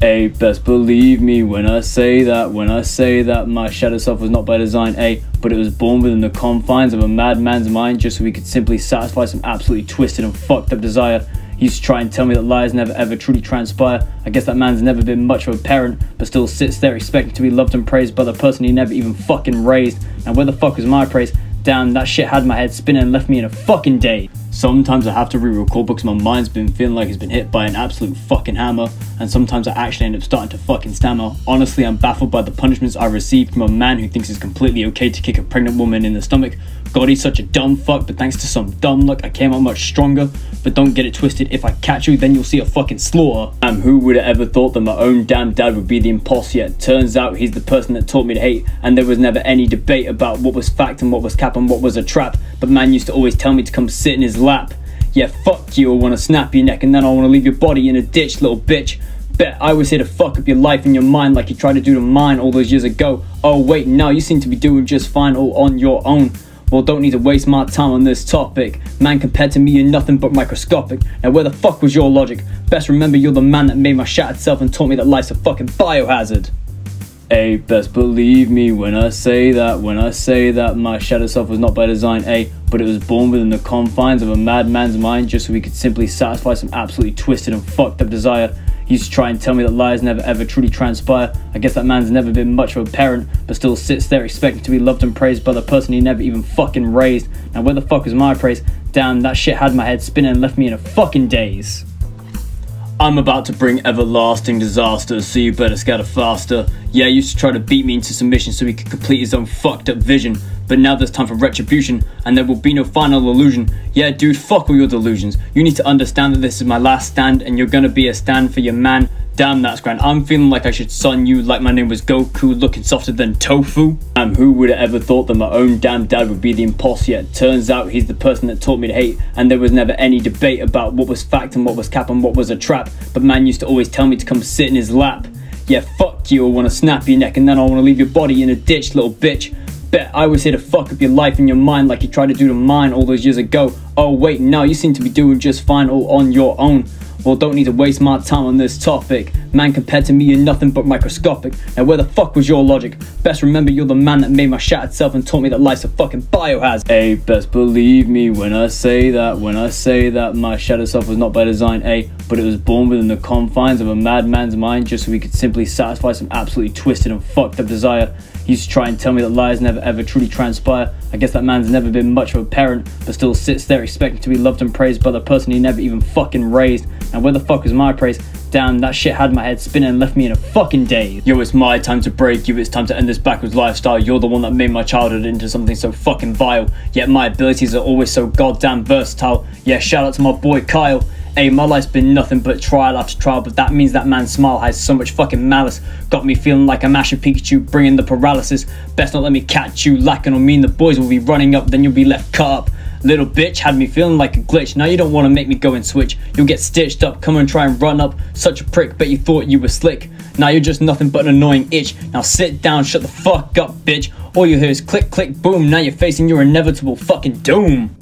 A, best believe me when I say that, when I say that my shattered self was not by design, A, but it was born within the confines of a madman's mind just so he could simply satisfy some absolutely twisted and fucked up desire. He used to try and tell me that lies never ever truly transpire. I guess that man's never been much of a parent, but still sits there expecting to be loved and praised by the person he never even fucking raised. And where the fuck was my praise? Damn, that shit had my head spinning and left me in a fucking daze. Sometimes I have to re-record because my mind's been feeling like it's been hit by an absolute fucking hammer, and sometimes I actually end up starting to fucking stammer. Honestly, I'm baffled by the punishments I received from a man who thinks it's completely okay to kick a pregnant woman in the stomach. God, he's such a dumb fuck, but thanks to some dumb luck, I came out much stronger. But don't get it twisted, if I catch you, then you'll see a fucking slaughter. And who would have ever thought that my own damn dad would be the imposter yet? Turns out he's the person that taught me to hate, and there was never any debate about what was fact and what was cap and what was a trap. But man used to always tell me to come sit in his lap. Yeah, fuck you, I wanna snap your neck and then I wanna leave your body in a ditch, little bitch. Bet I was here to fuck up your life and your mind like you tried to do to mine all those years ago. Oh wait, now you seem to be doing just fine all on your own. Well, don't need to waste my time on this topic. Man, compared to me, you're nothing but microscopic. Now, where the fuck was your logic? Best remember, you're the man that made my shattered self and taught me that life's a fucking biohazard. A, best believe me when I say that, when I say that my shattered self was not by design, A, but it was born within the confines of a madman's mind just so he could simply satisfy some absolutely twisted and fucked up desire. He used to try and tell me that lies never ever truly transpire. I guess that man's never been much of a parent, but still sits there expecting to be loved and praised by the person he never even fucking raised. Now, where the fuck is my praise? Damn, that shit had my head spinning and left me in a fucking daze. I'm about to bring everlasting disaster, so you better scatter faster. Yeah, he used to try to beat me into submission so he could complete his own fucked up vision. But now there's time for retribution, and there will be no final illusion. Yeah, dude, fuck all your delusions. You need to understand that this is my last stand, and you're gonna be a stand for your man. Damn, that's grand. I'm feeling like I should son you like my name was Goku, looking softer than tofu. And who would have ever thought that my own damn dad would be the imposter yet? Turns out he's the person that taught me to hate, and there was never any debate about what was fact and what was cap and what was a trap. But man used to always tell me to come sit in his lap. Yeah, fuck you, I wanna snap your neck and then I wanna leave your body in a ditch, little bitch. Bet I was here to fuck up your life and your mind like you tried to do to mine all those years ago. Oh wait, now you seem to be doing just fine all on your own. Well, don't need to waste my time on this topic. Man, compared to me, you're nothing but microscopic. Now, where the fuck was your logic? Best remember, you're the man that made my shattered self and taught me that life's a fucking biohazard. A, best believe me when I say that, when I say that my shattered self was not by design, A, but it was born within the confines of a madman's mind just so he could simply satisfy some absolutely twisted and fucked up desire. He used to try and tell me that lies never ever truly transpire. I guess that man's never been much of a parent, but still sits there expecting to be loved and praised by the person he never even fucking raised. And where the fuck was my praise? Damn, that shit had my head spinning and left me in a fucking daze. Yo, it's my time to break you, it's time to end this backwards lifestyle. You're the one that made my childhood into something so fucking vile. Yet my abilities are always so goddamn versatile. Yeah, shout out to my boy Kyle. Hey, my life's been nothing but trial after trial, but that means that man's smile has so much fucking malice. Got me feeling like a Master Pikachu, bringing the paralysis. Best not let me catch you lacking on me, and the boys will be running up, then you'll be left cut up. Little bitch had me feeling like a glitch. Now you don't want to make me go and switch. You'll get stitched up, come and try and run up. Such a prick, bet you thought you were slick. Now you're just nothing but an annoying itch. Now sit down, shut the fuck up, bitch. All you hear is click, click, boom. Now you're facing your inevitable fucking doom.